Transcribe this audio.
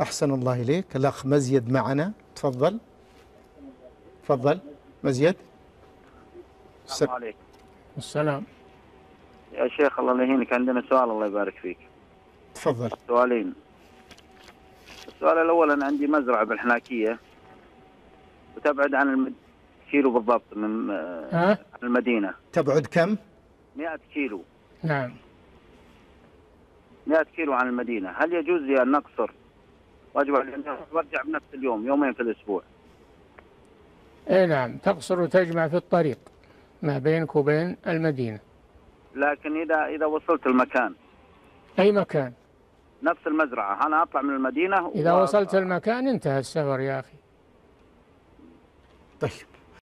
أحسن الله إليك. الأخ مزيد معنا. تفضل. تفضل. مزيد. السلام عليكم. السلام. يا شيخ الله يهينك عندنا سؤال الله يبارك فيك. تفضل. سؤالين. السؤال الأول أنا عندي مزرعة بالحناكية. وتبعد عن المد... كيلو بالضبط من ها؟ المدينة. تبعد كم؟ 100 كيلو. نعم. 100 كيلو عن المدينة. هل يجوز لي أن نقصر واجب علي أن أرجع بنفس اليوم يومين في الأسبوع. اي نعم تقصر وتجمع في الطريق ما بينك وبين المدينة. لكن إذا إذا وصلت المكان. أي مكان؟ نفس المزرعة. أنا أطلع من المدينة إذا و- وصلت المكان انتهى السفر يا أخي. طيب.